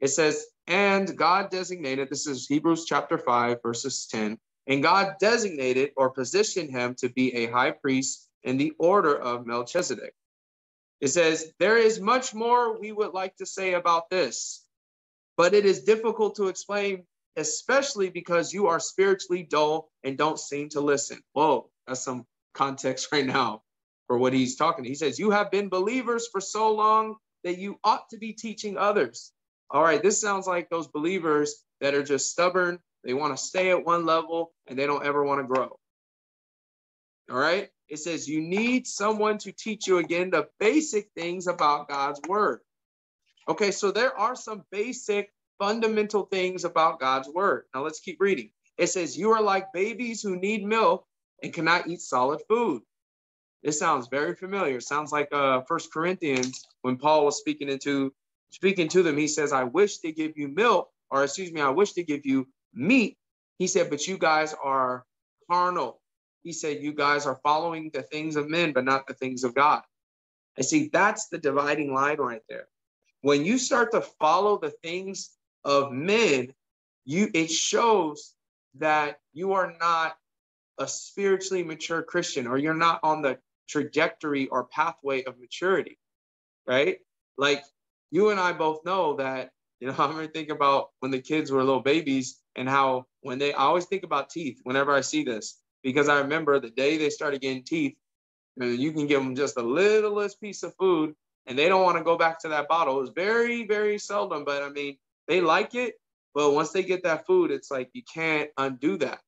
It says, and God designated, this is Hebrews chapter 5, verses 10, and God designated or positioned him to be a high priest in the order of Melchizedek. It says, There is much more we would like to say about this, but it is difficult to explain, especially because you are spiritually dull and don't seem to listen. Whoa, that's some context right now for what he's talking. He says, You have been believers for so long that you ought to be teaching others. All right, this sounds like those believers that are just stubborn they want to stay at one level and they don't ever want to grow. All right. It says you need someone to teach you again the basic things about God's word. Okay, so there are some basic fundamental things about God's word. Now let's keep reading. It says you are like babies who need milk and cannot eat solid food. This sounds very familiar. It sounds like uh First Corinthians when Paul was speaking into speaking to them. He says, "I wish to give you milk, or excuse me, I wish to give you meat. He said, but you guys are carnal. He said, you guys are following the things of men, but not the things of God. I see that's the dividing line right there. When you start to follow the things of men, you it shows that you are not a spiritually mature Christian or you're not on the trajectory or pathway of maturity, right? Like you and I both know that, you know, I'm gonna think about when the kids were little babies and how when they I always think about teeth whenever I see this because I remember the day they started getting teeth, and you can give them just the littlest piece of food and they don't want to go back to that bottle. It's very, very seldom, but I mean, they like it. But once they get that food, it's like you can't undo that.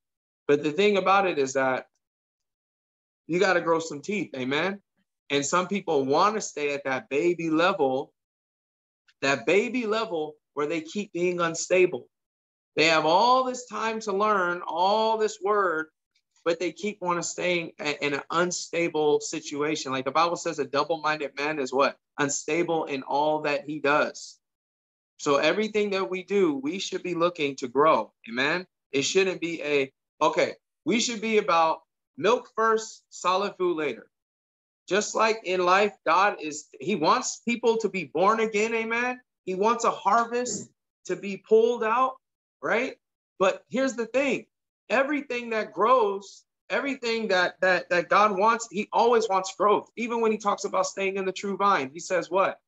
But the thing about it is that you got to grow some teeth, amen. And some people want to stay at that baby level, that baby level where they keep being unstable. They have all this time to learn all this word, but they keep want to stay in an unstable situation. Like the Bible says, a double-minded man is what? Unstable in all that he does. So everything that we do, we should be looking to grow. Amen. It shouldn't be a okay. We should be about milk first, solid food later. Just like in life, God is He wants people to be born again. Amen. He wants a harvest to be pulled out right? But here's the thing everything that grows, everything that that that God wants, he always wants growth. Even when he talks about staying in the true vine, he says what?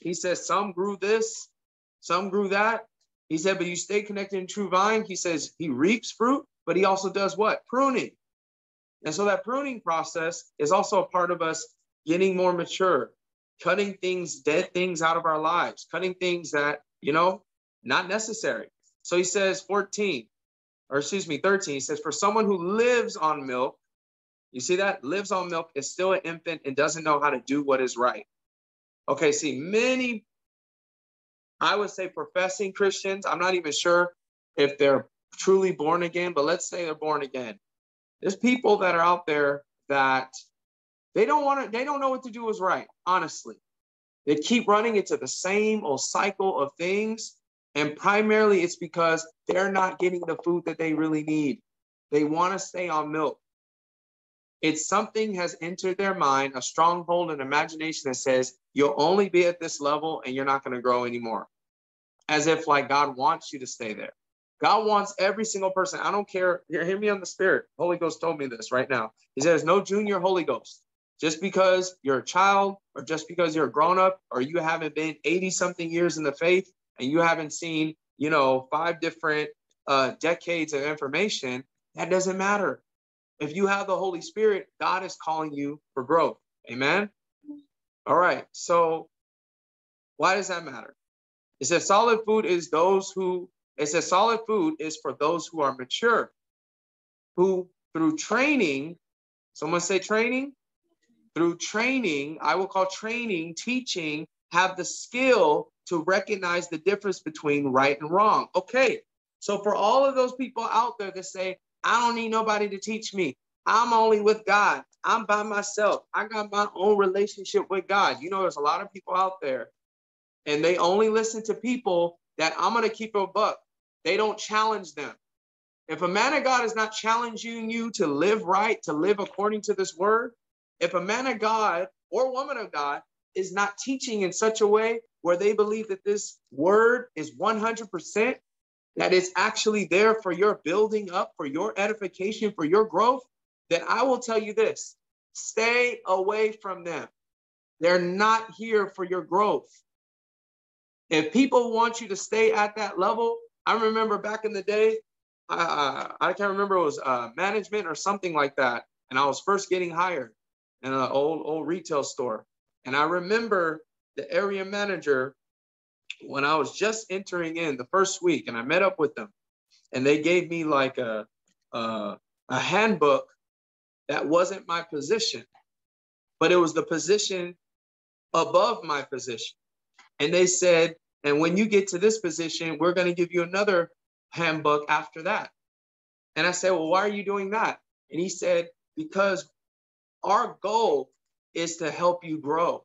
He says some grew this, some grew that. He said, but you stay connected in true vine. He says he reaps fruit, but he also does what? Pruning. And so that pruning process is also a part of us getting more mature, cutting things, dead things out of our lives, cutting things that, you know, not necessary. So he says 14, or excuse me, 13. He says, For someone who lives on milk, you see that? Lives on milk is still an infant and doesn't know how to do what is right. Okay, see, many, I would say professing Christians, I'm not even sure if they're truly born again, but let's say they're born again. There's people that are out there that they don't want to, they don't know what to do is right, honestly. They keep running into the same old cycle of things and primarily it's because they're not getting the food that they really need. They want to stay on milk. It's something has entered their mind, a stronghold and imagination that says you'll only be at this level and you're not going to grow anymore. As if like God wants you to stay there. God wants every single person. I don't care. Hear, me on the spirit. Holy Ghost told me this right now. He says, no junior Holy Ghost. Just because you're a child or just because you're a grown up or you haven't been 80 something years in the faith and you haven't seen, you know, five different uh, decades of information, that doesn't matter. If you have the Holy Spirit, God is calling you for growth. Amen. All right. So, why does that matter? It says solid food is those who, it says solid food is for those who are mature, who through training, someone say training? Through training, I will call training, teaching, have the skill to recognize the difference between right and wrong. Okay, so for all of those people out there that say, I don't need nobody to teach me, I'm only with God, I'm by myself, I got my own relationship with God. You know, there's a lot of people out there and they only listen to people that I'm going to keep a buck. They don't challenge them. If a man of God is not challenging you to live right, to live according to this word, if a man of God or woman of God is not teaching in such a way where they believe that this word is 100%, that it's actually there for your building up, for your edification, for your growth, then I will tell you this stay away from them. They're not here for your growth. If people want you to stay at that level, I remember back in the day, uh, I can't remember it was uh, management or something like that, and I was first getting hired in an old old retail store, and I remember the area manager when I was just entering in the first week, and I met up with them, and they gave me like a a, a handbook that wasn't my position, but it was the position above my position. And they said, and when you get to this position, we're going to give you another handbook after that. And I said, well, why are you doing that? And he said, because our goal is to help you grow.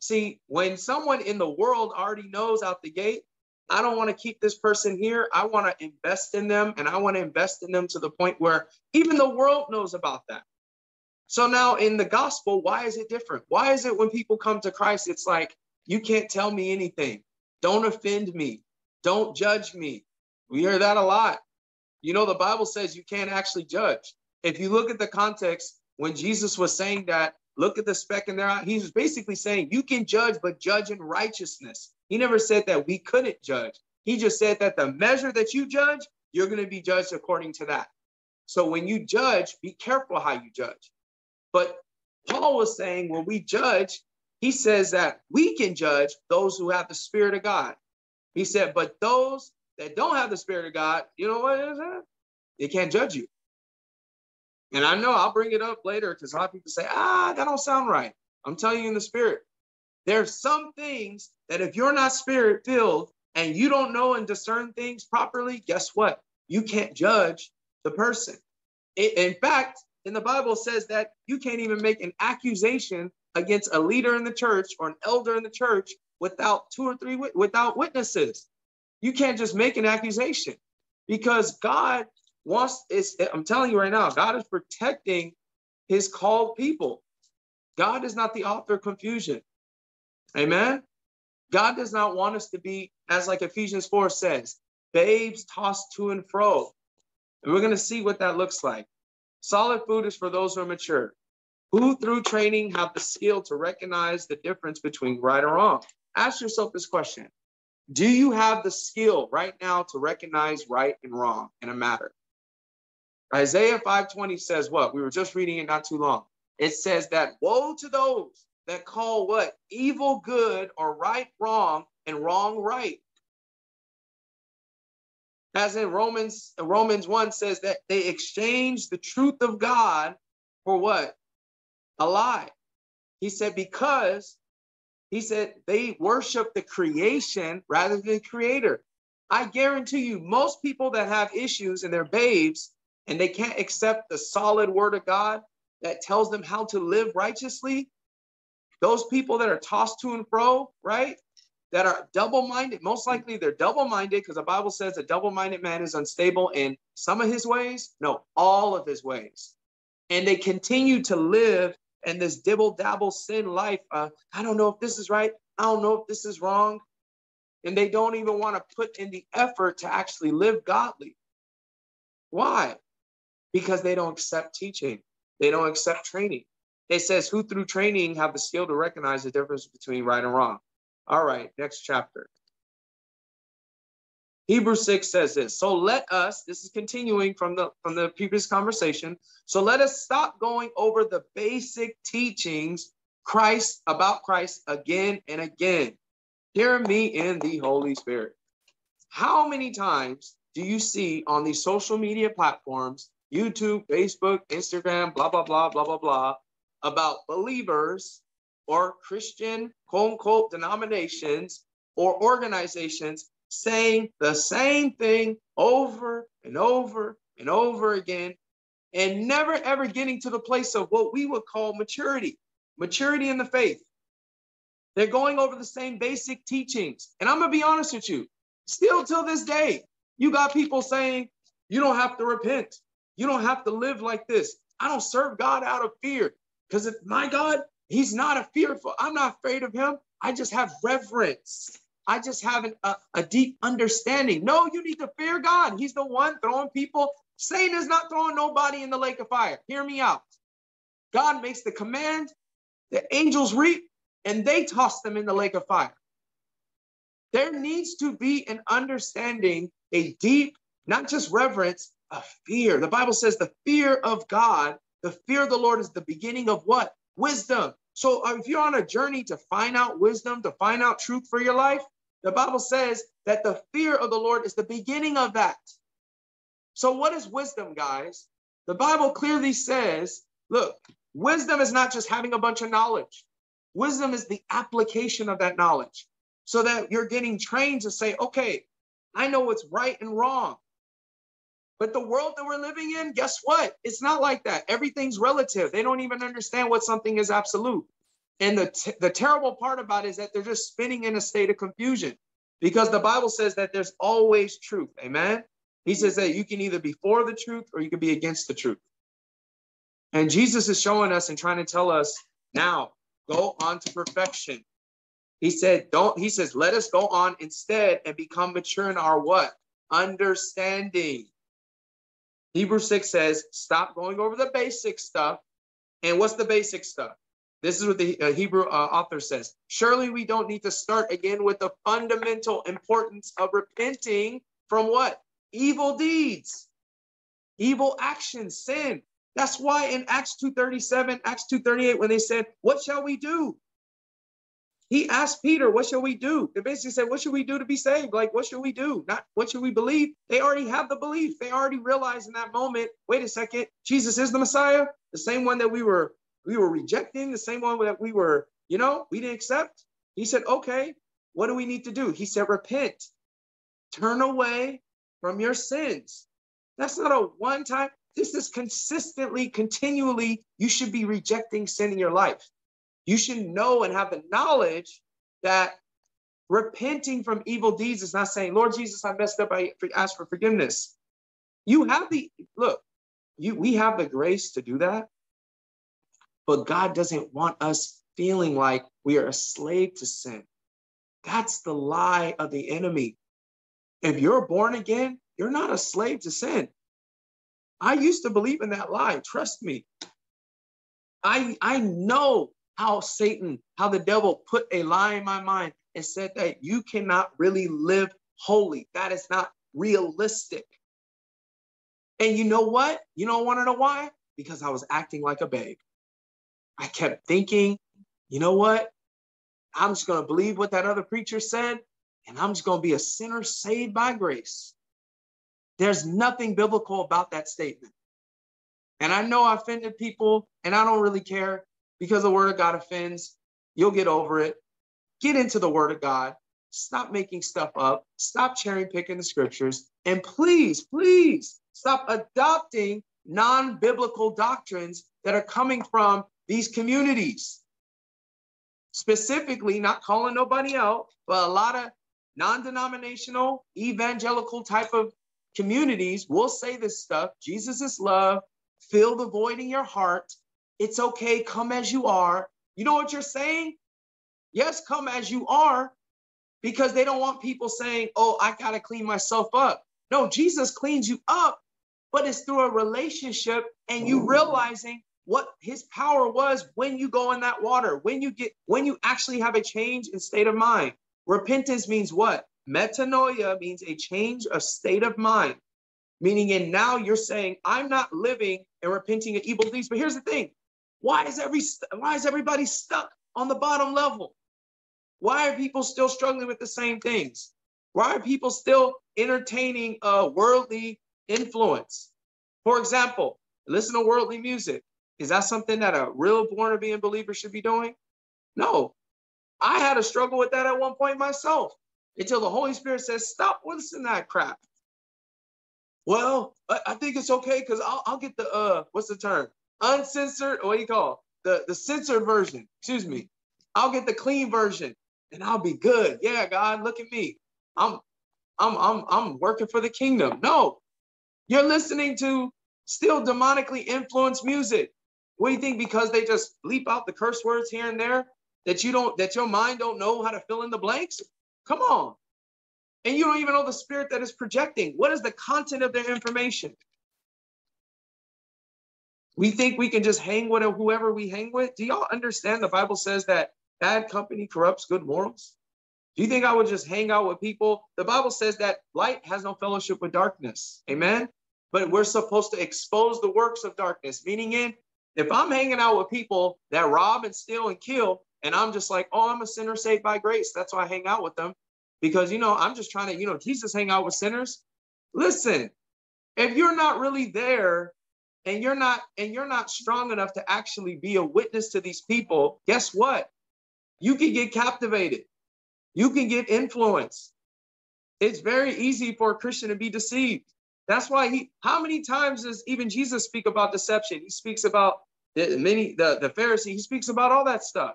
See, when someone in the world already knows out the gate, I don't want to keep this person here. I want to invest in them and I want to invest in them to the point where even the world knows about that. So now in the gospel, why is it different? Why is it when people come to Christ, it's like, you can't tell me anything. Don't offend me. Don't judge me. We hear that a lot. You know, the Bible says you can't actually judge. If you look at the context, when Jesus was saying that, look at the speck in their eye, he was basically saying, you can judge, but judge in righteousness. He never said that we couldn't judge. He just said that the measure that you judge, you're going to be judged according to that. So when you judge, be careful how you judge. But Paul was saying when we judge, he says that we can judge those who have the Spirit of God. He said, but those that don't have the Spirit of God, you know what is that? They can't judge you. And I know I'll bring it up later because a lot of people say, ah, that don't sound right. I'm telling you in the Spirit. There's some things that if you're not Spirit filled and you don't know and discern things properly, guess what? You can't judge the person. In fact, in the Bible says that you can't even make an accusation against a leader in the church or an elder in the church without two or three without witnesses. You can't just make an accusation because God wants is I'm telling you right now, God is protecting his called people. God is not the author of confusion. Amen. God does not want us to be, as like Ephesians 4 says, babes tossed to and fro. And we're going to see what that looks like. Solid food is for those who are mature, who through training have the skill to recognize the difference between right or wrong. Ask yourself this question Do you have the skill right now to recognize right and wrong in a matter? Isaiah 5:20 says what? We were just reading it not too long. It says that woe to those that call what? Evil good or right wrong and wrong right. As in Romans, Romans 1 says that they exchange the truth of God for what? A lie. He said, because he said they worship the creation rather than the creator. I guarantee you, most people that have issues and they're babes and they can't accept the solid word of God that tells them how to live righteously, those people that are tossed to and fro, right? that are double minded. Most likely they're double minded because the Bible says a double minded man is unstable in some of his ways, no, all of his ways. And they continue to live in this dibble dabble sin life. Uh, I don't know if this is right. I don't know if this is wrong. And they don't even want to put in the effort to actually live godly. Why? Because they don't accept teaching, they don't accept training. It says, who through training have the skill to recognize the difference between right and wrong. All right, next chapter. Hebrews 6 says this. So let us, this is continuing from the from the previous conversation. So let us stop going over the basic teachings Christ about Christ again and again. Hear me in the Holy Spirit. How many times do you see on these social media platforms, YouTube, Facebook, Instagram, blah, blah, blah, blah, blah, blah, about believers or Christian quote unquote denominations or organizations saying the same thing over and over and over again and never ever getting to the place of what we would call maturity, maturity in the faith. They're going over the same basic teachings. And I'm going to be honest with you, still till this day, you got people saying, you don't have to repent. You don't have to live like this. I don't serve God out of fear because if my God He's not a fearful. I'm not afraid of him. I just have reverence. I just have an, a, a deep understanding. No, you need to fear God. He's the one throwing people. Satan is not throwing nobody in the lake of fire. Hear me out. God makes the command, the angels reap, and they toss them in the lake of fire. There needs to be an understanding, a deep, not just reverence, a fear. The Bible says the fear of God, the fear of the Lord is the beginning of what? Wisdom. So uh, if you're on a journey to find out wisdom, to find out truth for your life, the Bible says that the fear of the Lord is the beginning of that. So what is wisdom, guys? The Bible clearly says, look, wisdom is not just having a bunch of knowledge. Wisdom is the application of that knowledge so that you're getting trained to say, okay, I know what's right and wrong. But the world that we're living in, guess what? It's not like that. Everything's relative. They don't even understand what something is absolute. And the, t- the terrible part about it is that they're just spinning in a state of confusion because the Bible says that there's always truth. Amen. He says that you can either be for the truth or you can be against the truth. And Jesus is showing us and trying to tell us now, go on to perfection. He said, don't, he says, let us go on instead and become mature in our what? Understanding. Hebrews 6 says, stop going over the basic stuff. And what's the basic stuff? This is what the uh, Hebrew uh, author says. Surely we don't need to start again with the fundamental importance of repenting from what? Evil deeds, evil actions, sin. That's why in Acts 2:37, Acts 2:38, when they said, What shall we do? He asked Peter, What shall we do? They basically said, What should we do to be saved? Like, what should we do? Not what should we believe? They already have the belief. They already realized in that moment, wait a second, Jesus is the Messiah, the same one that we were we were rejecting, the same one that we were, you know, we didn't accept. He said, Okay, what do we need to do? He said, Repent, turn away from your sins. That's not a one time, this is consistently, continually, you should be rejecting sin in your life you should know and have the knowledge that repenting from evil deeds is not saying, Lord Jesus, I messed up. I ask for forgiveness. You have the look, you we have the grace to do that, but God doesn't want us feeling like we are a slave to sin. That's the lie of the enemy. If you're born again, you're not a slave to sin. I used to believe in that lie. Trust me. I, I know how Satan, how the devil put a lie in my mind and said that you cannot really live holy. That is not realistic. And you know what? You don't want to know why? Because I was acting like a babe. I kept thinking, you know what? I'm just going to believe what that other preacher said, and I'm just going to be a sinner saved by grace. There's nothing biblical about that statement. And I know I offended people, and I don't really care because the word of God offends. You'll get over it. Get into the word of God. Stop making stuff up. Stop cherry picking the scriptures. And please, please stop adopting non biblical doctrines that are coming from these communities. Specifically, not calling nobody out, but a lot of non denominational, evangelical type of communities will say this stuff Jesus is love, fill the void in your heart, it's okay. Come as you are. You know what you're saying? Yes, come as you are, because they don't want people saying, oh, I got to clean myself up. No, Jesus cleans you up, but it's through a relationship and you mm. realizing what his power was when you go in that water, when you get, when you actually have a change in state of mind. Repentance means what? Metanoia means a change of state of mind, meaning, and now you're saying, I'm not living and repenting of evil deeds. But here's the thing why is every why is everybody stuck on the bottom level? Why are people still struggling with the same things? Why are people still entertaining a worldly influence? For example, listen to worldly music. Is that something that a real born again believer should be doing? No. I had a struggle with that at one point myself until the Holy Spirit says, stop listening to that crap. Well, I, think it's okay because I'll, I'll get the, uh, what's the term? uncensored, what do you call the the censored version? Excuse me. I'll get the clean version, and I'll be good. Yeah, God, look at me. I'm I'm I'm I'm working for the kingdom. No, you're listening to still demonically influenced music. What do you think? Because they just bleep out the curse words here and there, that you don't, that your mind don't know how to fill in the blanks? Come on. And you don't even know the spirit that is projecting. What is the content of their information? We think we can just hang with whoever we hang with. Do y'all understand the Bible says that bad company corrupts good morals? Do you think I would just hang out with people? The Bible says that light has no fellowship with darkness. Amen. But we're supposed to expose the works of darkness, meaning in if I'm hanging out with people that rob and steal and kill, and I'm just like, oh, I'm a sinner saved by grace. That's why I hang out with them. Because you know, I'm just trying to, you know, Jesus hang out with sinners. Listen, if you're not really there and you're not and you're not strong enough to actually be a witness to these people, guess what? You can get captivated. You can get influenced. It's very easy for a Christian to be deceived. That's why he, how many times does even Jesus speak about deception? He speaks about the, many, the, the Pharisee, he speaks about all that stuff.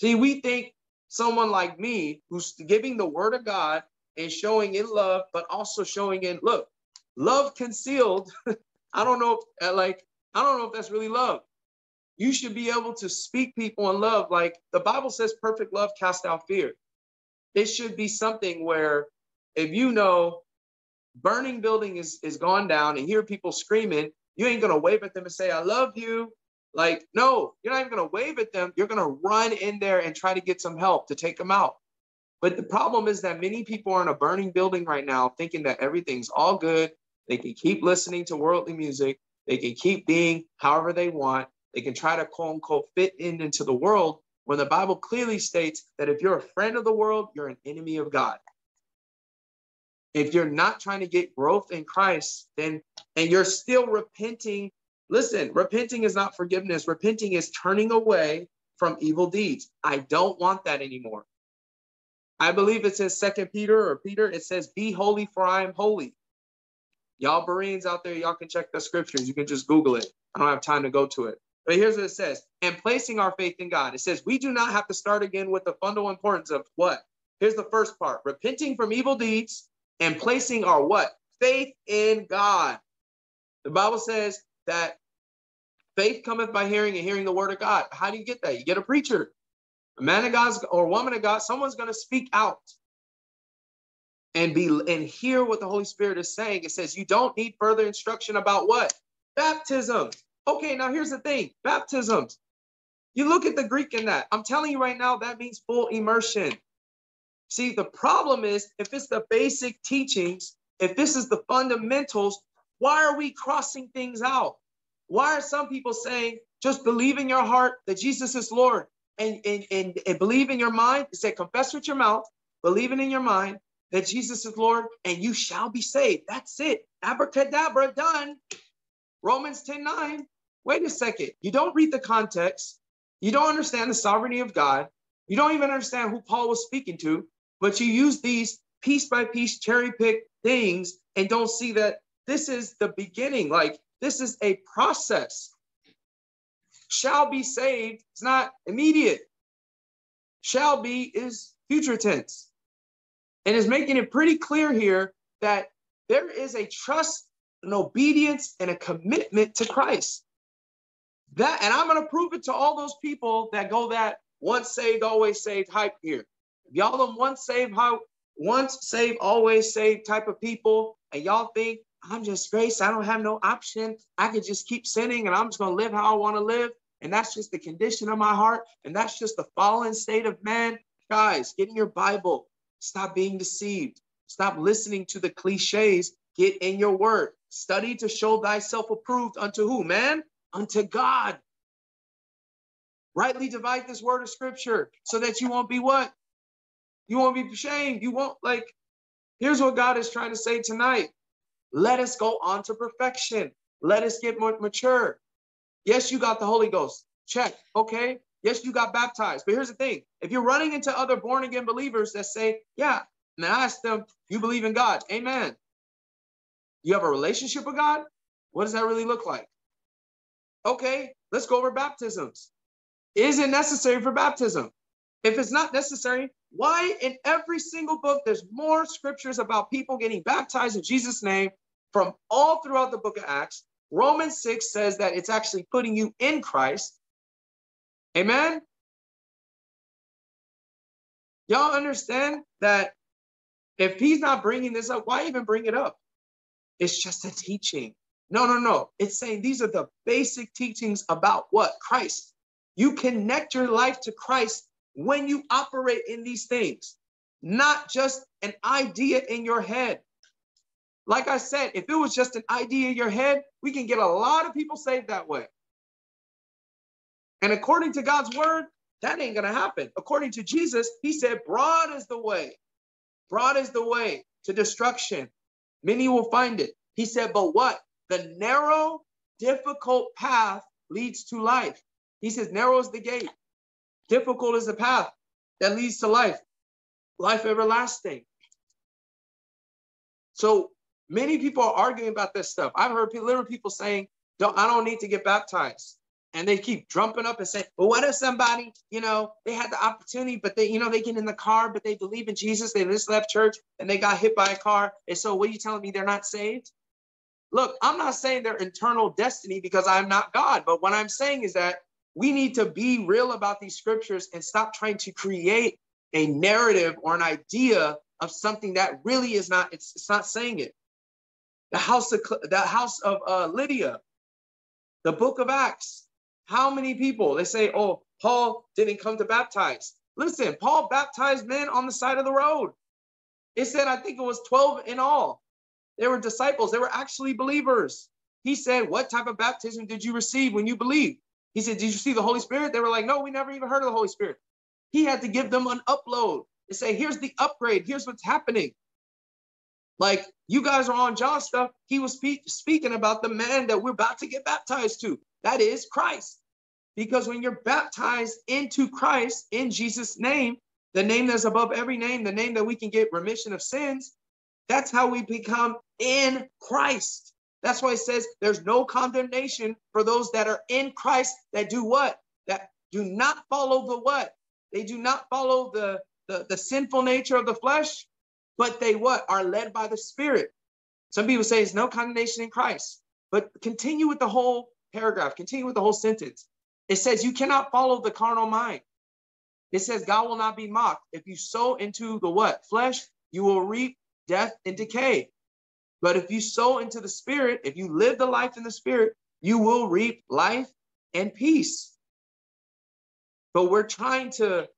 See, we think someone like me who's giving the word of God and showing in love, but also showing in, look, love concealed. I don't know, if, uh, like, I don't know if that's really love. You should be able to speak people in love. Like the Bible says, perfect love casts out fear. It should be something where if you know burning building is, is gone down and hear people screaming, you ain't gonna wave at them and say, I love you. Like, no, you're not even gonna wave at them. You're gonna run in there and try to get some help to take them out. But the problem is that many people are in a burning building right now thinking that everything's all good. They can keep listening to worldly music. They can keep being however they want. They can try to quote unquote fit in into the world when the Bible clearly states that if you're a friend of the world, you're an enemy of God. If you're not trying to get growth in Christ, then and you're still repenting, listen, repenting is not forgiveness. Repenting is turning away from evil deeds. I don't want that anymore. I believe it says Second Peter or Peter, it says, Be holy, for I am holy. Y'all Bereans out there, y'all can check the scriptures. You can just Google it. I don't have time to go to it. But here's what it says and placing our faith in God. It says we do not have to start again with the fundamental importance of what? Here's the first part repenting from evil deeds and placing our what? Faith in God. The Bible says that faith cometh by hearing and hearing the word of God. How do you get that? You get a preacher, a man of God or woman of God, someone's going to speak out and be and hear what the Holy Spirit is saying. It says you don't need further instruction about what? Baptism. Okay, now here's the thing baptisms. You look at the Greek in that. I'm telling you right now, that means full immersion. See, the problem is if it's the basic teachings, if this is the fundamentals, why are we crossing things out? Why are some people saying, just believe in your heart that Jesus is Lord and, and, and, and believe in your mind? Say, confess with your mouth, believing in your mind that Jesus is Lord and you shall be saved. That's it. Abracadabra, done. Romans 10 9. Wait a second. You don't read the context. You don't understand the sovereignty of God. You don't even understand who Paul was speaking to but you use these piece by piece cherry pick things and don't see that this is the beginning. Like this is a process. Shall be saved It's not immediate. Shall be is future tense. And is making it pretty clear here that there is a trust, an obedience, and a commitment to Christ. That, and I'm going to prove it to all those people that go that once saved, always saved hype here y'all them once saved, how once saved, always saved type of people, and y'all think I'm just grace, I don't have no option. I could just keep sinning and I'm just gonna live how I want to live. And that's just the condition of my heart, and that's just the fallen state of man. Guys, get in your Bible. Stop being deceived. Stop listening to the cliches. Get in your word. Study to show thyself approved unto who, man? Unto God. Rightly divide this word of scripture so that you won't be what? You won't be ashamed. You won't like, here's what God is trying to say tonight. Let us go on to perfection. Let us get more mature. Yes, you got the Holy Ghost. Check. Okay. Yes, you got baptized. But here's the thing if you're running into other born again believers that say, yeah, and I ask them, you believe in God. Amen. You have a relationship with God? What does that really look like? Okay, let's go over baptisms. Is it necessary for baptism? If it's not necessary, why in every single book there's more scriptures about people getting baptized in Jesus' name from all throughout the book of Acts? Romans 6 says that it's actually putting you in Christ. Amen. Y'all understand that if he's not bringing this up, why even bring it up? It's just a teaching. No, no, no. It's saying these are the basic teachings about what? Christ. You connect your life to Christ when you operate in these things, not just an idea in your head. Like I said, if it was just an idea in your head, we can get a lot of people saved that way. And according to God's word, that ain't going to happen. According to Jesus, he said, broad is the way. Broad is the way to destruction. Many will find it. He said, but what? The narrow, difficult path leads to life. He says, narrow is the gate. Difficult is the path that leads to life, life everlasting. So many people are arguing about this stuff. I've heard literally people saying, don't, I don't need to get baptized and they keep drumming up and saying, well, what if somebody, you know, they had the opportunity, but they, you know, they get in the car, but they believe in Jesus, they just left church and they got hit by a car. And so what are you telling me they're not saved? Look, I'm not saying their internal destiny because I'm not God, but what I'm saying is that we need to be real about these scriptures and stop trying to create a narrative or an idea of something that really is not, it's, it's not saying it. The house of the house of uh, Lydia, the book of Acts, how many people they say, oh, Paul didn't come to baptize? Listen, Paul baptized men on the side of the road. It said, I think it was 12 in all. They were disciples, they were actually believers. He said, What type of baptism did you receive when you believed? He said, Did you see the Holy Spirit? They were like, No, we never even heard of the Holy Spirit. He had to give them an upload and say, Here's the upgrade, here's what's happening. Like you guys are on John stuff. He was speak, speaking about the man that we're about to get baptized to. That is Christ. Because when you're baptized into Christ in Jesus' name, the name that's above every name, the name that we can get remission of sins, that's how we become in Christ. That's why it says there's no condemnation for those that are in Christ that do what? That do not follow the what? They do not follow the, the, the sinful nature of the flesh, but they what? Are led by the Spirit. Some people say it's no condemnation in Christ, but continue with the whole paragraph, continue with the whole sentence. It says you cannot follow the carnal mind. It says God will not be mocked. If you sow into the what? Flesh, you will reap death and decay. But if you sow into the spirit, if you live the life in the spirit, you will reap life and peace. But we're trying to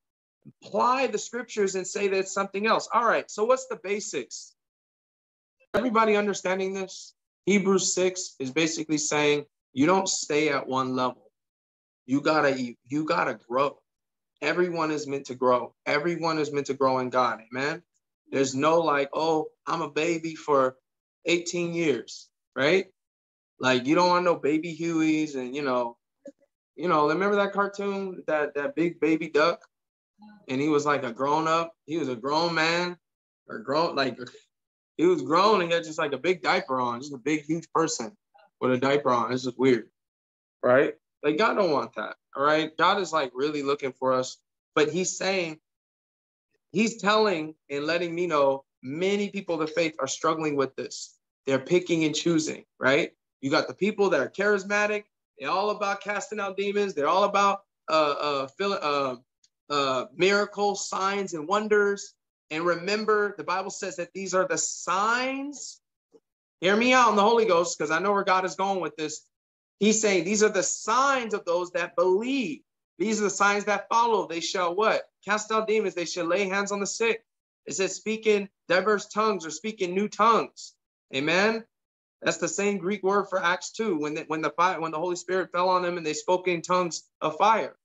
apply the scriptures and say that it's something else. All right, so what's the basics? Everybody understanding this? Hebrews 6 is basically saying you don't stay at one level. You gotta you gotta grow. Everyone is meant to grow. Everyone is meant to grow in God. Amen. There's no like, oh, I'm a baby for 18 years, right? Like you don't want no baby Hueys and you know, you know, remember that cartoon, that that big baby duck? And he was like a grown up, he was a grown man, or grown like he was grown and he had just like a big diaper on, just a big, huge person with a diaper on. It's just weird, right? Like God don't want that. All right. God is like really looking for us, but he's saying, he's telling and letting me know many people of faith are struggling with this. They're picking and choosing, right? You got the people that are charismatic. They're all about casting out demons. They're all about uh, uh, uh, uh, miracles, signs, and wonders. And remember, the Bible says that these are the signs Hear me out in the Holy Ghost, because I know where God is going with this. He's saying these are the signs of those that believe. These are the signs that follow. They shall what? Cast out demons. They shall lay hands on the sick. It says speaking diverse tongues or speaking new tongues. Amen. That's the same Greek word for Acts 2 when the, when the fire when the Holy Spirit fell on them and they spoke in tongues of fire.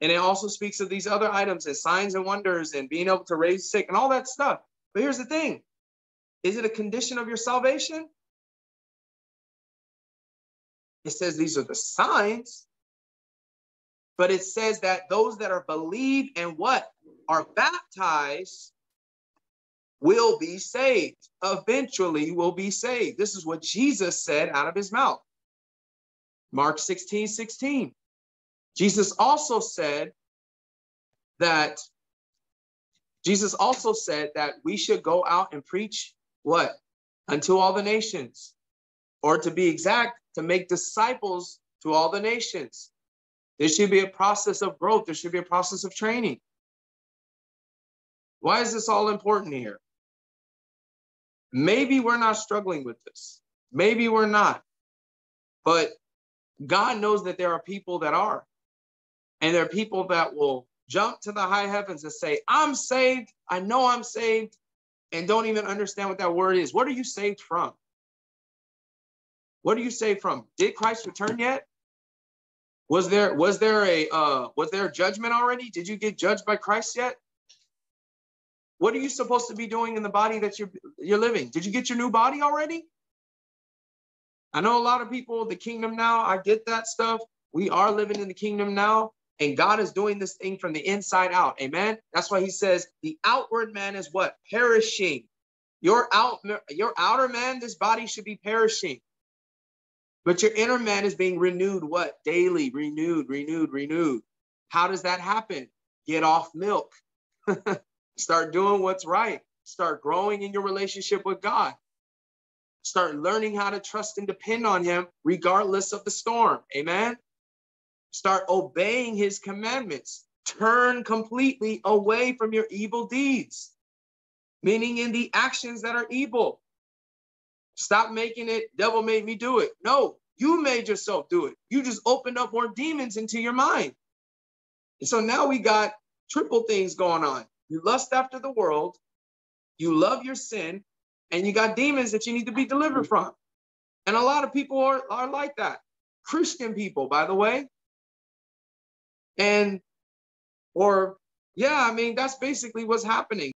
And it also speaks of these other items as signs and wonders and being able to raise sick and all that stuff. But here's the thing is it a condition of your salvation? It says these are the signs, but it says that those that are believed and what are baptized will be saved. Eventually will be saved. This is what Jesus said out of his mouth. Mark 16, 16. Jesus also said that Jesus also said that we should go out and preach what? Unto all the nations. Or to be exact, to make disciples to all the nations. There should be a process of growth. There should be a process of training. Why is this all important here? Maybe we're not struggling with this. Maybe we're not. But God knows that there are people that are. And there are people that will jump to the high heavens and say, I'm saved. I know I'm saved. And don't even understand what that word is. What are you saved from? What are you saved from? Did Christ return yet? Was there was there a uh, was there a judgment already? Did you get judged by Christ yet? What are you supposed to be doing in the body that you're you're living? Did you get your new body already? I know a lot of people, the kingdom now, I get that stuff. We are living in the kingdom now, and God is doing this thing from the inside out. Amen. That's why he says the outward man is what? Perishing. Your out your outer man, this body should be perishing. But your inner man is being renewed what? Daily, renewed, renewed, renewed. How does that happen? Get off milk. Start doing what's right. Start growing in your relationship with God. Start learning how to trust and depend on Him regardless of the storm. Amen. Start obeying His commandments. Turn completely away from your evil deeds, meaning in the actions that are evil. Stop making it, devil made me do it. No, you made yourself do it. You just opened up more demons into your mind. And so now we got triple things going on. You lust after the world, you love your sin, and you got demons that you need to be delivered from. And a lot of people are, are like that. Christian people, by the way. And, or, yeah, I mean, that's basically what's happening.